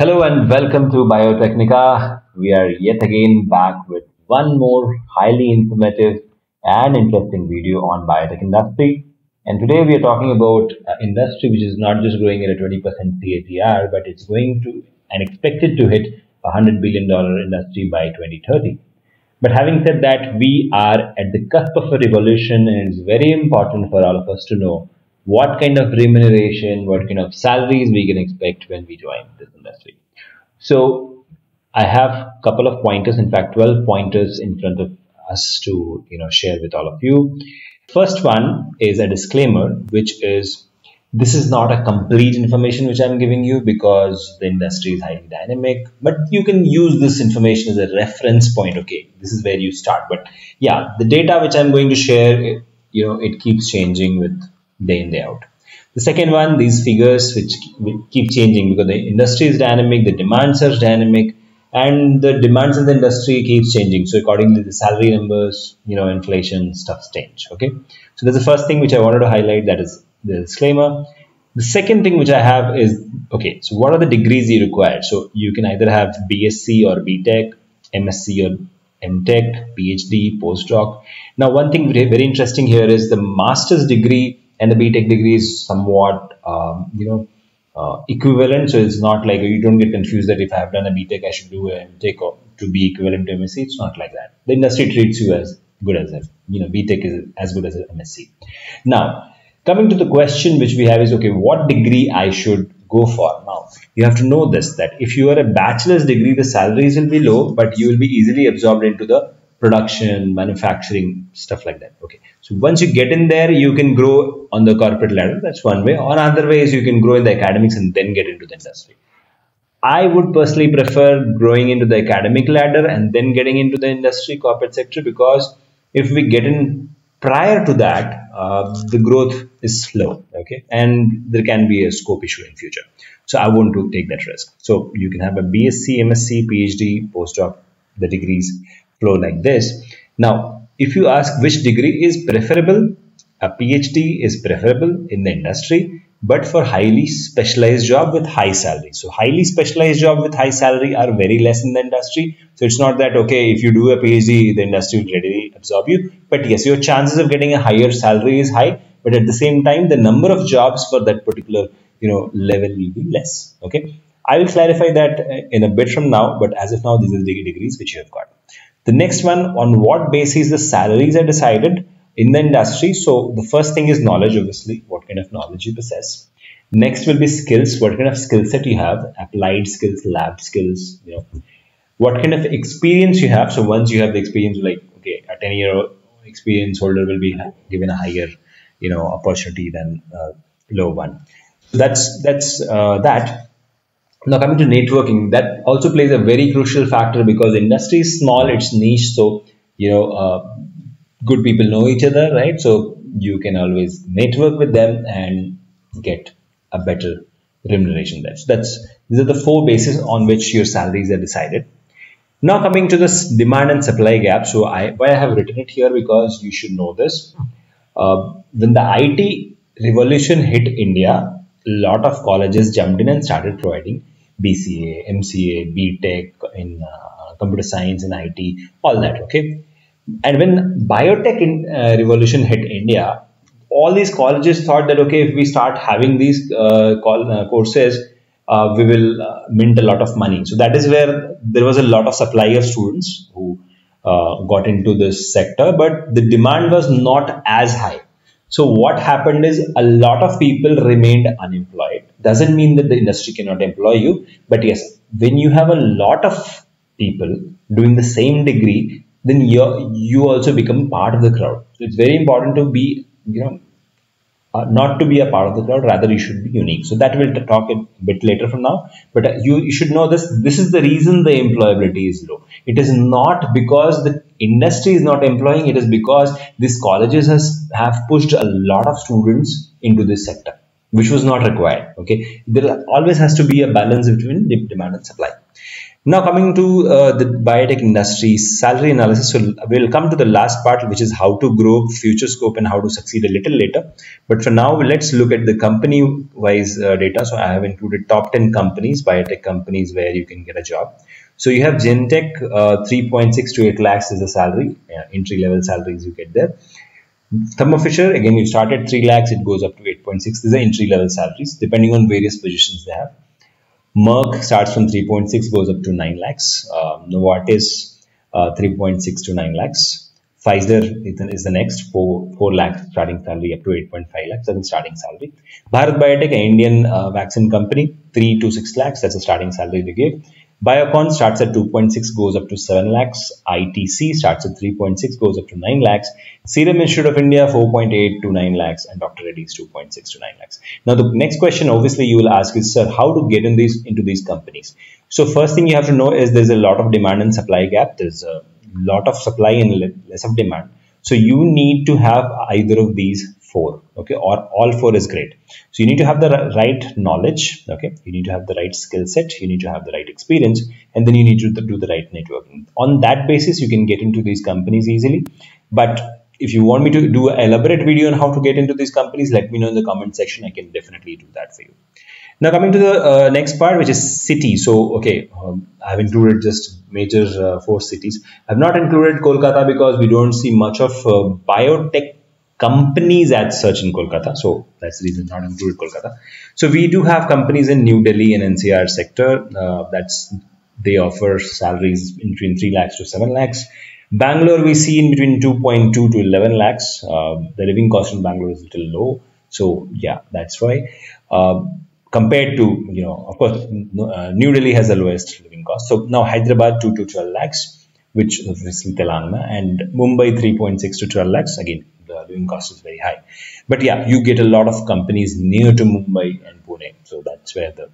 Hello and welcome to Biotecnika. We are yet again back with one more highly informative and interesting video on biotech industry. And today we are talking about an industry which is not just growing at a 20% CAGR, but it's going to and expected to hit a $100 billion industry by 2030. But having said that, we are at the cusp of a revolution and it's very important for all of us to know what kind of remuneration, what kind of salaries we can expect when we join this industry. So I have a couple of pointers, in fact, 12 pointers in front of us to you know share with all of you. First one is a disclaimer, which is this is not a complete information which I'm giving you because the industry is highly dynamic, but you can use this information as a reference point. Okay, this is where you start. But yeah, the data which I'm going to share, you know, it keeps changing with day in day out. The second one these figures which keep changing because the industry is dynamic the demands are dynamic and the demands in the industry keeps changing. So accordingly the salary numbers you know inflation stuff change okay? So that's the first thing which i wanted to highlight that is the disclaimer. The second thing which i have is okay so what are the degrees you require? So you can either have bsc or btech msc or mtech phd postdoc. Now one thing very interesting here is the master's degree and the BTech degree is somewhat, um, you know, uh, equivalent. So it's not like you don't get confused that if I have done a BTech, I should do a MTech to be equivalent to MSc. It's not like that. The industry treats you as good as a, you know, BTech is as good as an MSc. Now, coming to the question which we have is, okay, what degree I should go for? Now, you have to know this, that if you are a bachelor's degree, the salaries will be low, but you will be easily absorbed into the production, manufacturing, stuff like that. Okay. So once you get in there, you can grow on the corporate ladder. That's one way. Or other ways, you can grow in the academics and then get into the industry. I would personally prefer growing into the academic ladder and then getting into the industry corporate sector because if we get in prior to that, uh, the growth is slow. Okay. And there can be a scope issue in future. So I want to take that risk. So you can have a BSc, MSc, PhD, postdoc, the degrees flow like this. Now, if you ask which degree is preferable, a PhD is preferable in the industry, but for highly specialized job with high salary. So highly specialized job with high salary are very less in the industry. So it's not that, okay, if you do a PhD, the industry will readily absorb you. But yes, your chances of getting a higher salary is high. But at the same time, the number of jobs for that particular, you know, level will be less. Okay. I will clarify that uh, in a bit from now, but as of now, these are the degrees which you have got. The next one, on what basis the salaries are decided in the industry. So the first thing is knowledge, obviously, what kind of knowledge you possess. Next will be skills, what kind of skill set you have, applied skills, lab skills, you know, what kind of experience you have. So once you have the experience, like, okay, a 10 year experience holder will be given a higher, you know, opportunity than a low one. So that's, that's uh, that. Now coming to networking, that also plays a very crucial factor because industry is small, it's niche, so you know uh, good people know each other, right? So you can always network with them and get a better remuneration. That's that's these are the four bases on which your salaries are decided. Now coming to this demand and supply gap. So I why I have written it here because you should know this. Uh, when the IT revolution hit India, a lot of colleges jumped in and started providing BCA, MCA, BTech in uh, computer science and IT, all that. Okay. And when biotech in, uh, revolution hit India, all these colleges thought that okay, if we start having these uh, call, uh, courses, uh, we will uh, mint a lot of money. So that is where there was a lot of supply of students who got into this sector, but the demand was not as high. So what happened is a lot of people remained unemployed. Doesn't mean that the industry cannot employ you, but yes, when you have a lot of people doing the same degree, then you you also become part of the crowd. So it's very important to be, you know, uh, not to be a part of the crowd rather you should be unique. So that we'll talk a bit later from now but uh, you, you should know this this is the reason the employability is low. It is not because the industry is not employing it is because these colleges has have pushed a lot of students into this sector which was not required okay there always has to be a balance between demand and supply Now coming to uh, the biotech industry salary analysis, so we'll come to the last part, which is how to grow future scope and how to succeed a little later. But for now, let's look at the company-wise uh, data. So I have included top 10 companies, biotech companies where you can get a job. So you have Genentech, uh, 3.6 to 8 lakhs is the salary, entry level salaries you get there. Thermo Fisher, again, you start at 3 lakhs, it goes up to 8.6. These are entry level salaries, depending on various positions they have. Merck starts from 3.6 goes up to 9 lakhs. Uh, Novartis uh, 3.6 to 9 lakhs. Pfizer is the next 4, 4 lakhs starting salary up to 8.5 lakhs. That's the starting salary. Bharat Biotech, an Indian uh, vaccine company, 3 to 6 lakhs. That's the starting salary they give. Biocon starts at 2.6, goes up to 7 lakhs. ITC starts at 3.6, goes up to 9 lakhs. Serum Institute of India 4.8 to 9 lakhs, and Dr. Reddy's 2.6 to 9 lakhs. Now, the next question, obviously, you will ask is, sir, how to get in these into these companies? So, first thing you have to know is there's a lot of demand and supply gap. There's a lot of supply and less of demand. So, you need to have either of these four okay? Or all four is great. So you need to have the right knowledge okay? You need to have the right skill set you need to have the right experience and then you need to do the right networking. On that basis you can get into these companies easily. But if you want me to do an elaborate video on how to get into these companies let me know in the comment section. I can definitely do that for you. Now coming to the uh, next part which is city. So okay um, i've included just major uh, four cities. I've not included kolkata because we don't see much of uh, biotech companies as such in Kolkata. So that's the reason not included Kolkata. So we do have companies in New Delhi and NCR sector. Uh, that's they offer salaries between 3 lakhs to 7 lakhs. Bangalore we see in between 2.2 to 11 lakhs. Uh, the living cost in Bangalore is a little low. So yeah, that's why. Uh, compared to, you know, of course, uh, New Delhi has the lowest living cost. So now Hyderabad 2 to 12 lakhs, which is Telangana, and Mumbai 3.6 to 12 lakhs, again the living cost is very high. But yeah, you get a lot of companies near to Mumbai and Pune. So that's where the,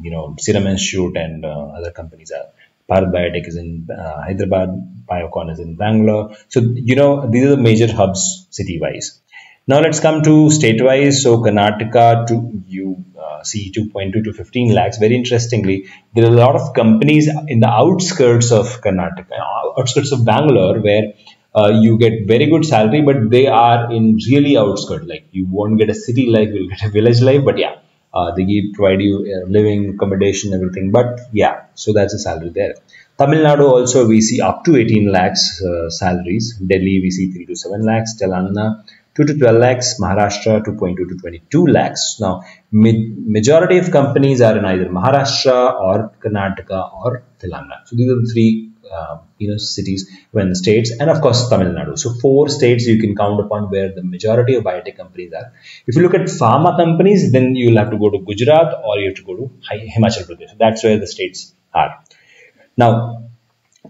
you know, Serum Institute and uh, other companies are. Bharat Biotech is in uh, Hyderabad, Biocon is in Bangalore. So, you know, these are the major hubs city-wise. Now let's come to state-wise. So Karnataka, to, you uh, see 2.2 to 15 lakhs. Very interestingly, there are a lot of companies in the outskirts of Karnataka, outskirts of Bangalore, where uh, you get very good salary, but they are in really outskirts. Like you won't get a city life, you'll get a village life. But yeah, uh, they give provide you uh, living, accommodation, everything. But yeah, so that's the salary there. Tamil Nadu also we see up to 18 lakhs uh, salaries. Delhi we see 3 to 7 lakhs. Telangana 2 to 12 lakhs. Maharashtra 2.2 to 22 lakhs. Now majority of companies are in either Maharashtra or Karnataka or Telangana. So these are the three uh, you know cities when the states and of course Tamil Nadu. So four states you can count upon where the majority of biotech companies are. If you look at pharma companies, then you'll have to go to Gujarat or you have to go to Himachal Pradesh. That's where the states are. Now,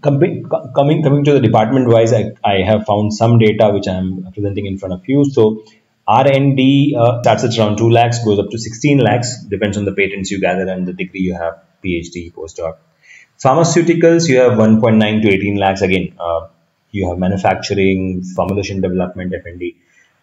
coming coming coming to the department wise, I, I have found some data which I am presenting in front of you. So R&D uh, starts at around 2 lakhs, goes up to 16 lakhs, depends on the patents you gather and the degree you have, PhD, postdoc. Pharmaceuticals, you have 1.9 to 18 lakhs. Again, uh, you have manufacturing, formulation development, F&D.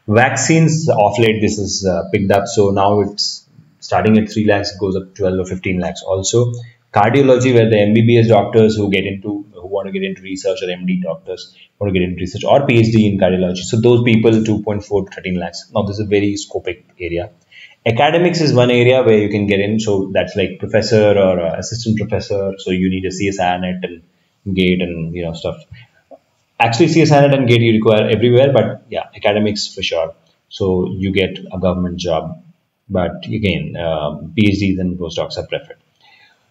Vaccines, off late, this is uh, picked up. So now it's starting at 3 lakhs, goes up 12 or 15 lakhs. Also, cardiology, where the MBBS doctors who get into, who want to get into research or MD doctors want to get into research or PhD in cardiology. So those people, 2.4 to 13 lakhs. Now, this is a very scopic area academics is one area where you can get in. So that's like professor or assistant professor. So you need a CSIR NET and gate and you know stuff. Actually CSIR NET and gate you require everywhere but yeah academics for sure. So you get a government job. But again um, phds and postdocs are preferred.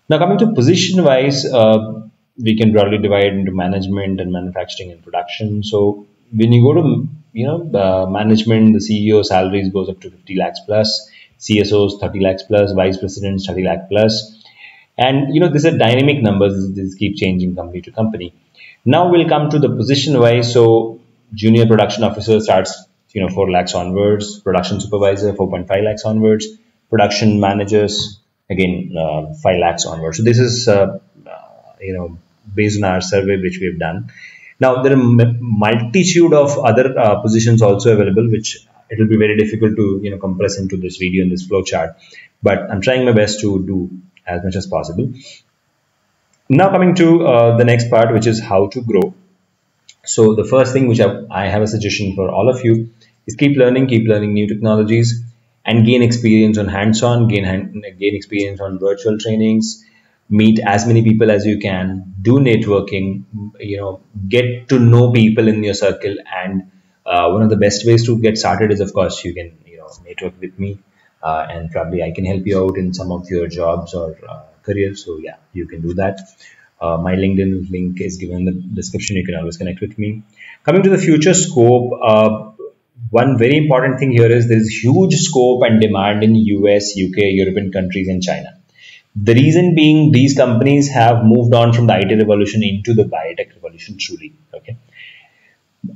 Now coming to position wise uh, we can broadly divide into management and manufacturing and production. So when you go to you know uh, management the ceo salaries goes up to 50 lakhs plus CSOs 30 lakhs plus, vice presidents 30 lakh plus. And you know, these are dynamic numbers, these keep changing company to company. Now we'll come to the position wise. So junior production officer starts, you know, 4 lakhs onwards, production supervisor 4.5 lakhs onwards, production managers again uh, 5 lakhs onwards. So this is, uh, uh, you know, based on our survey which we have done. Now there are multitude of other uh, positions also available which it will be very difficult to you know compress into this video in this flow chart but i'm trying my best to do as much as possible. Now coming to uh, the next part which is how to grow. So the first thing which I, I have a suggestion for all of you is keep learning keep learning new technologies and gain experience on hands-on gain hand, gain experience on virtual trainings meet as many people as you can do networking you know get to know people in your circle and uh, one of the best ways to get started is of course you can you know network with me uh, and probably i can help you out in some of your jobs or uh, careers so yeah you can do that uh, my linkedin link is given in the description you can always connect with me coming to the future scope uh, one very important thing here is there is huge scope and demand in us uk european countries and china the reason being these companies have moved on from the IT revolution into the biotech revolution truly. Okay.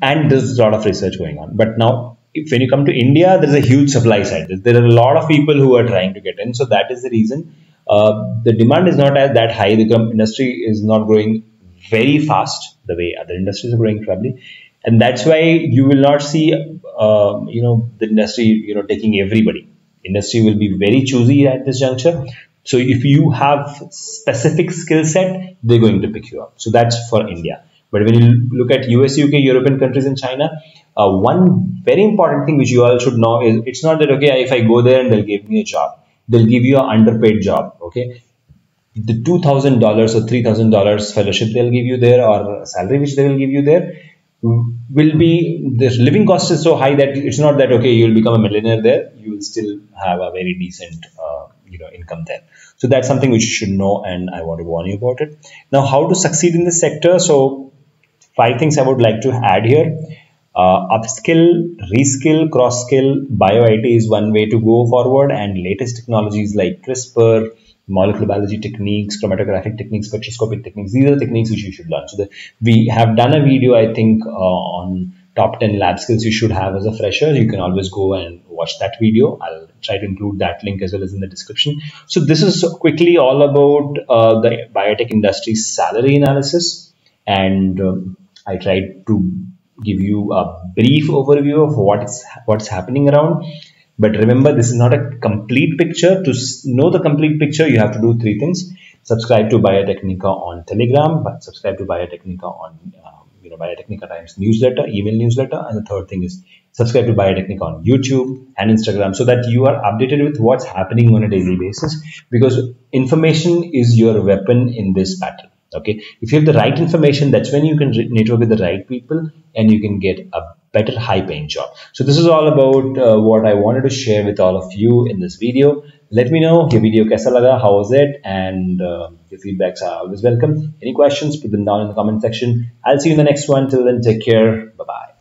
And there's a lot of research going on. But now if, when you come to India, there's a huge supply side. There are a lot of people who are trying to get in. So that is the reason uh, the demand is not as that high. The industry is not growing very fast the way other industries are growing probably. And that's why you will not see, uh, you know, the industry, you know, taking everybody. Industry will be very choosy at this juncture. So if you have specific skill set, they're going to pick you up. So that's for India. But when you look at US, UK, European countries, and China, uh, one very important thing which you all should know is it's not that okay if I go there and they'll give me a job, they'll give you an underpaid job. Okay, the two thousand dollars or three thousand dollars fellowship they'll give you there or salary which they will give you there will be the living cost is so high that it's not that okay you'll become a millionaire there. You will still have a very decent uh, you know income there. So that's something which you should know and i want to warn you about it. Now how to succeed in this sector? So five things i would like to add here. Uh, upskill reskill cross skill bio it is one way to go forward and latest technologies like crispr molecular biology techniques chromatographic techniques spectroscopic techniques these are the techniques which you should learn. So the, we have done a video i think uh, on top 10 lab skills you should have as a fresher. You can always go and watch that video. I'll try to include that link as well as in the description. So this is quickly all about uh, the biotech industry salary analysis and um, i tried to give you a brief overview of what's what's happening around. But remember this is not a complete picture. To know the complete picture you have to do three things. Subscribe to Biotecnika on telegram but subscribe to Biotecnika on uh, you know Biotecnika Times newsletter, email newsletter, and the third thing is subscribe to Biotecnika on YouTube and Instagram so that you are updated with what's happening on a daily basis. Because information is your weapon in this battle. Okay, if you have the right information, that's when you can network with the right people and you can get a better high paying job. So this is all about uh, what I wanted to share with all of you in this video. Let me know your video kaisa laga, how was it, and uh, your feedbacks are always welcome. Any questions, put them down in the comment section. I'll see you in the next one. Till then, take care. Bye bye.